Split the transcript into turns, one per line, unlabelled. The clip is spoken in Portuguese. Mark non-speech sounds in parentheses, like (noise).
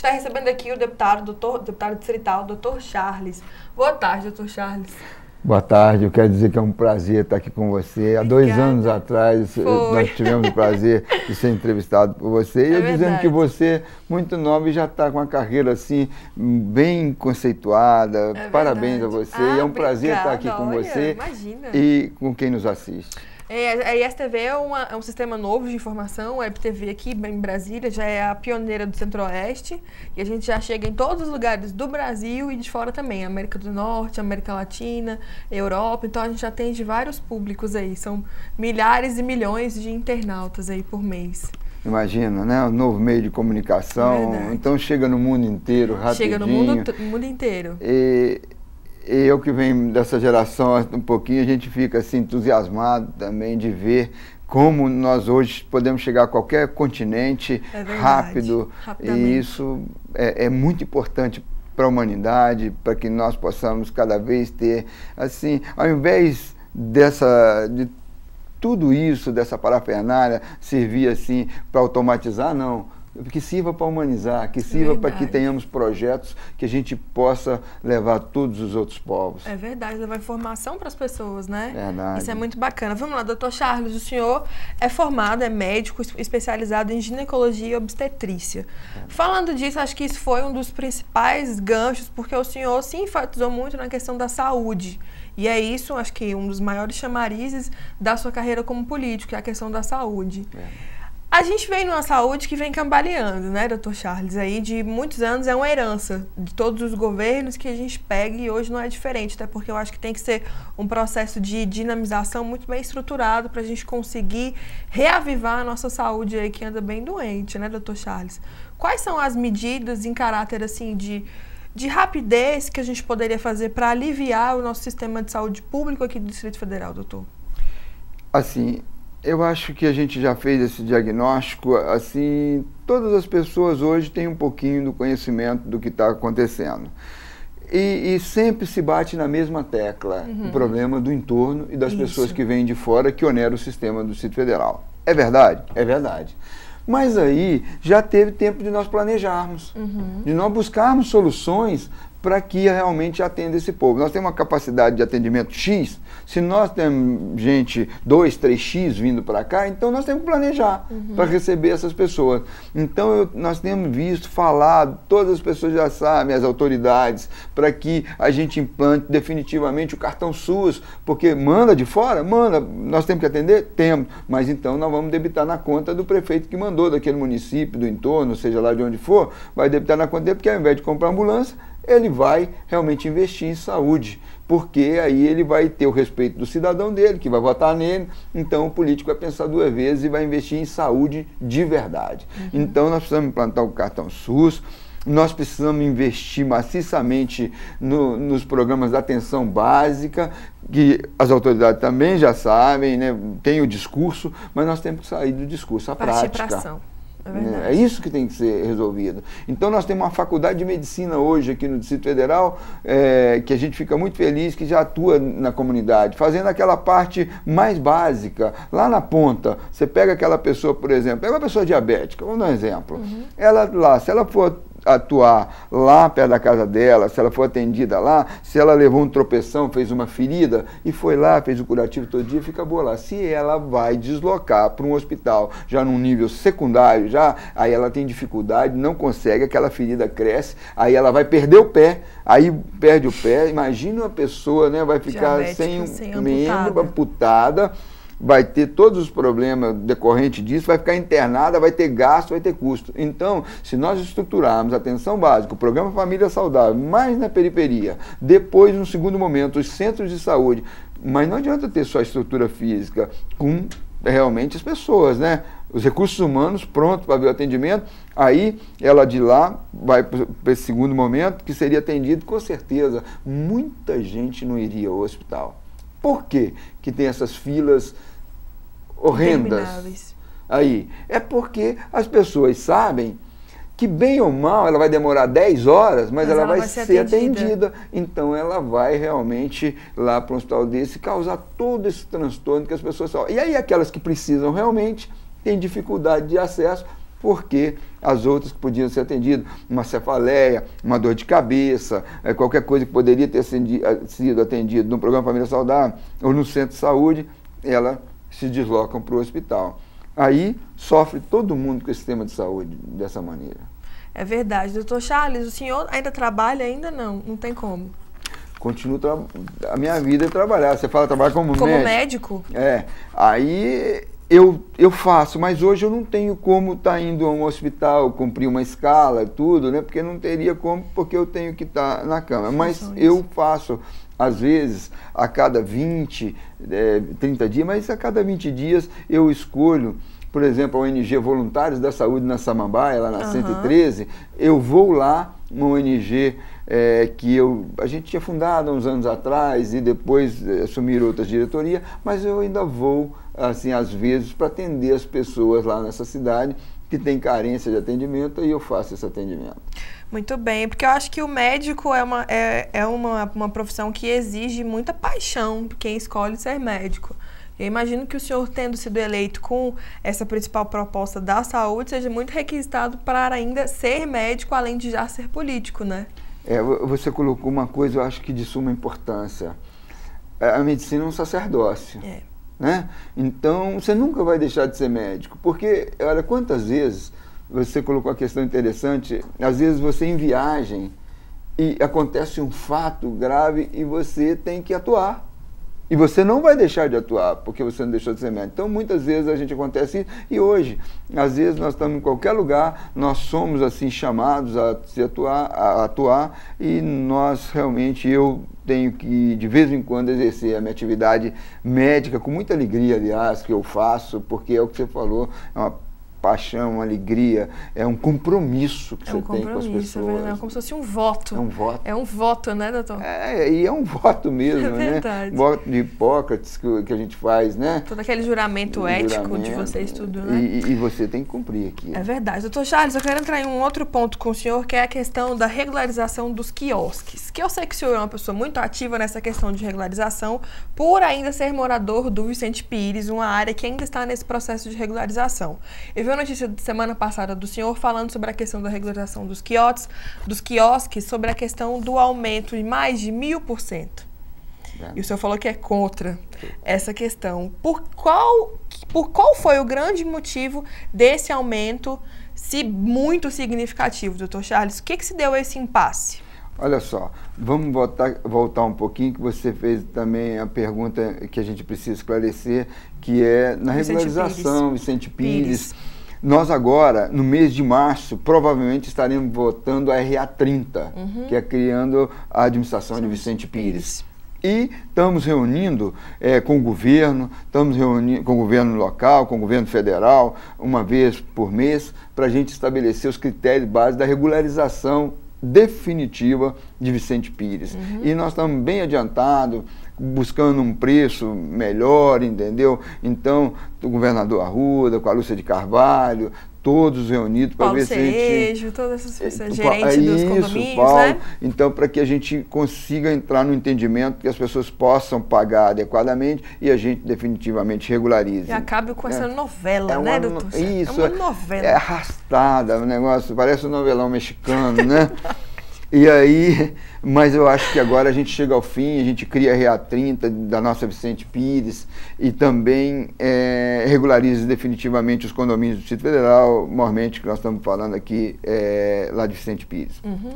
está recebendo aqui o deputado, doutor, deputado distrital, doutor Charles. Boa tarde, doutor Charles.
Boa tarde, eu quero dizer que é um prazer estar aqui com você. Há dois anos atrás Foi. nós (laughs) tivemos o prazer de ser entrevistado por você. E é eu verdade. dizendo que você, muito nova, e já está com uma carreira assim, bem conceituada. É Parabéns verdade. a você. Ah, e é um obrigada. prazer estar aqui com
Olha,
você
imagina.
e com quem nos assiste.
É, a ISTV é, uma, é, um sistema novo de informação, a WebTV aqui em Brasília já é a pioneira do Centro-Oeste e a gente já chega em todos os lugares do Brasil e de fora também, América do Norte, América Latina, Europa, então a gente atende vários públicos aí, são milhares e milhões de internautas aí por mês.
Imagina, né? Um novo meio de comunicação, é então chega no mundo inteiro rapidinho.
Chega no mundo, mundo inteiro.
E eu que venho dessa geração um pouquinho, a gente fica assim entusiasmado também de ver como nós hoje podemos chegar a qualquer continente é rápido. E isso é, é muito importante para a humanidade, para que nós possamos cada vez ter, assim, ao invés dessa, de tudo isso, dessa parafernália, servir assim para automatizar, não que sirva para humanizar, que sirva para que tenhamos projetos que a gente possa levar a todos os outros povos.
É verdade, levar informação para as pessoas, né?
Verdade.
Isso é muito bacana. Vamos lá, doutor Charles, o senhor é formado, é médico especializado em ginecologia e obstetrícia. É. Falando disso, acho que isso foi um dos principais ganchos, porque o senhor se enfatizou muito na questão da saúde. E é isso, acho que um dos maiores chamarizes da sua carreira como político, que é a questão da saúde. É. A gente vem numa saúde que vem cambaleando, né, doutor Charles? Aí de muitos anos é uma herança de todos os governos que a gente pega e hoje não é diferente, até porque eu acho que tem que ser um processo de dinamização muito bem estruturado para a gente conseguir reavivar a nossa saúde aí que anda bem doente, né, doutor Charles? Quais são as medidas em caráter assim de, de rapidez que a gente poderia fazer para aliviar o nosso sistema de saúde público aqui do Distrito Federal, doutor?
Assim, eu acho que a gente já fez esse diagnóstico, assim, todas as pessoas hoje têm um pouquinho do conhecimento do que está acontecendo. E, e, sempre se bate na mesma tecla, uhum. o problema do entorno e das Isso. pessoas que vêm de fora que onera o sistema do Distrito Federal. É verdade? É verdade. Mas aí já teve tempo de nós planejarmos, uhum. de nós buscarmos soluções para que realmente atenda esse povo. Nós temos uma capacidade de atendimento X, se nós temos gente 2, 3X vindo para cá, então nós temos que planejar uhum. para receber essas pessoas. Então eu, nós temos visto, falado, todas as pessoas já sabem, as autoridades, para que a gente implante definitivamente o cartão SUS, porque manda de fora? Manda. Nós temos que atender? Temos. Mas então nós vamos debitar na conta do prefeito que mandou, daquele município, do entorno, seja lá de onde for, vai debitar na conta dele, porque ao invés de comprar ambulância, ele vai realmente investir em saúde, porque aí ele vai ter o respeito do cidadão dele, que vai votar nele, então o político vai pensar duas vezes e vai investir em saúde de verdade. Uhum. Então nós precisamos implantar o cartão SUS, nós precisamos investir maciçamente no, nos programas de atenção básica, que as autoridades também já sabem, né? tem o discurso, mas nós temos que sair do discurso, Partir prática. É, é, isso que tem que ser resolvido. Então nós temos uma faculdade de medicina hoje aqui no Distrito Federal, é, que a gente fica muito feliz que já atua na comunidade, fazendo aquela parte mais básica, lá na ponta. Você pega aquela pessoa, por exemplo, pega uma pessoa diabética, vamos dar um exemplo. Uhum. Ela lá, se ela for atuar lá perto da casa dela, se ela for atendida lá, se ela levou um tropeção, fez uma ferida e foi lá, fez o curativo todo dia, fica boa lá. Se ela vai deslocar para um hospital já num nível secundário, já, aí ela tem dificuldade, não consegue, aquela ferida cresce, aí ela vai perder o pé, aí perde o pé, imagina uma pessoa, né, vai ficar sem, sem membro, amputada vai ter todos os problemas decorrentes disso, vai ficar internada, vai ter gasto, vai ter custo. Então, se nós estruturarmos a atenção básica, o programa Família Saudável, mais na periferia, depois, no segundo momento, os centros de saúde, mas não adianta ter só a estrutura física com realmente as pessoas, né? Os recursos humanos prontos para ver o atendimento, aí ela de lá vai para esse segundo momento, que seria atendido, com certeza, muita gente não iria ao hospital. Por quê que tem essas filas horrendas aí? É porque as pessoas sabem que bem ou mal ela vai demorar 10 horas, mas, mas ela, ela, vai, vai ser, ser atendida. atendida. Então ela vai realmente lá para um hospital desse causar todo esse transtorno que as pessoas falam. E aí aquelas que precisam realmente têm dificuldade de acesso, porque as outras que podiam ser atendidas, uma cefaleia, uma dor de cabeça, é, qualquer coisa que poderia ter sido atendido no programa Família Saudável ou no centro de saúde, elas se deslocam para o hospital. Aí sofre todo mundo com o sistema de saúde dessa maneira.
É verdade. Doutor Charles, o senhor ainda trabalha? Ainda não, não tem como.
Continuo, a minha vida é trabalhar. Você fala trabalhar como,
como
médico?
médico?
É. Aí eu, eu faço, mas hoje eu não tenho como estar tá indo a um hospital, cumprir uma escala, tudo, né? Porque não teria como, porque eu tenho que estar tá na cama. Mas eu faço, às vezes, a cada 20, é, 30 dias, mas a cada 20 dias eu escolho por exemplo, a ONG Voluntários da Saúde na Samambaia, lá na uhum. 113, eu vou lá, uma ONG é, que eu, a gente tinha fundado uns anos atrás e depois é, assumiram outras diretorias, mas eu ainda vou, assim, às vezes, para atender as pessoas lá nessa cidade que tem carência de atendimento e eu faço esse atendimento.
Muito bem, porque eu acho que o médico é uma, é, é uma, uma profissão que exige muita paixão quem escolhe ser médico. Eu imagino que o senhor, tendo sido eleito com essa principal proposta da saúde, seja muito requisitado para ainda ser médico, além de já ser político, né?
É, você colocou uma coisa, eu acho que de suma importância. É, a medicina é um sacerdócio. É. Né? Então, você nunca vai deixar de ser médico. Porque, olha, quantas vezes você colocou uma questão interessante, às vezes você em viagem e acontece um fato grave e você tem que atuar. E você não vai deixar de atuar, porque você não deixou de ser médico. Então, muitas vezes a gente acontece isso. E hoje, às vezes nós estamos em qualquer lugar, nós somos assim chamados a se atuar, a atuar, e nós realmente, eu tenho que, de vez em quando, exercer a minha atividade médica, com muita alegria, aliás, que eu faço, porque é o que você falou, é uma paixão, uma alegria, é um compromisso que é um você tem com as pessoas. É verdade,
é como se fosse um voto.
É um voto.
É um voto, né, doutor?
É, e é um voto mesmo, é
né? verdade.
né? Voto de Hipócrates que, que a gente faz, né?
Todo aquele juramento ético juramento, de vocês tudo, né?
E, e, você tem que cumprir aqui.
É verdade. Doutor Charles, eu quero entrar em um outro ponto com o senhor, que é a questão da regularização dos quiosques. Que eu sei que o senhor é uma pessoa muito ativa nessa questão de regularização, por ainda ser morador do Vicente Pires, uma área que ainda está nesse processo de regularização. Eu vi uma notícia de semana passada do senhor falando sobre a questão da regularização dos quiosques, dos quiosques sobre a questão do aumento de mais de mil por cento. É. E o senhor falou que é contra essa questão. Por qual, por qual foi o grande motivo desse aumento, se muito significativo, doutor Charles? O que, que se deu a esse impasse?
Olha só, vamos voltar, voltar um pouquinho, que você fez também a pergunta que a gente precisa esclarecer, que é na Vicente regularização, Pires. Vicente Pires. Pires nós agora, no mês de março, provavelmente estaremos votando a RA 30, uhum. que é criando a administração Sim. de Vicente Pires. E estamos reunindo é, com o governo, estamos reunindo com o governo local, com o governo federal, uma vez por mês, para a gente estabelecer os critérios base da regularização definitiva de Vicente Pires. Uhum. E nós estamos bem adiantados, buscando um preço melhor, entendeu? Então, o governador Arruda, com a Lúcia de Carvalho, todos reunidos
para ver se a gente... todas essas pessoas, gerentes é dos condomínios, Paulo, né?
Então, para que a gente consiga entrar no entendimento que as pessoas possam pagar adequadamente e a gente definitivamente regularize.
E acabe com essa é. novela, é né, uma, doutor?
Isso,
é uma novela.
É arrastada, o negócio, parece um novelão mexicano, né? (laughs) E aí, (laughs) mas eu acho que agora a gente chega ao fim, a gente cria a REA 30 da nossa Vicente Pires e também é, regulariza definitivamente os condomínios do Distrito Federal, mormente que nós estamos falando aqui é, lá de Vicente Pires. Uhum.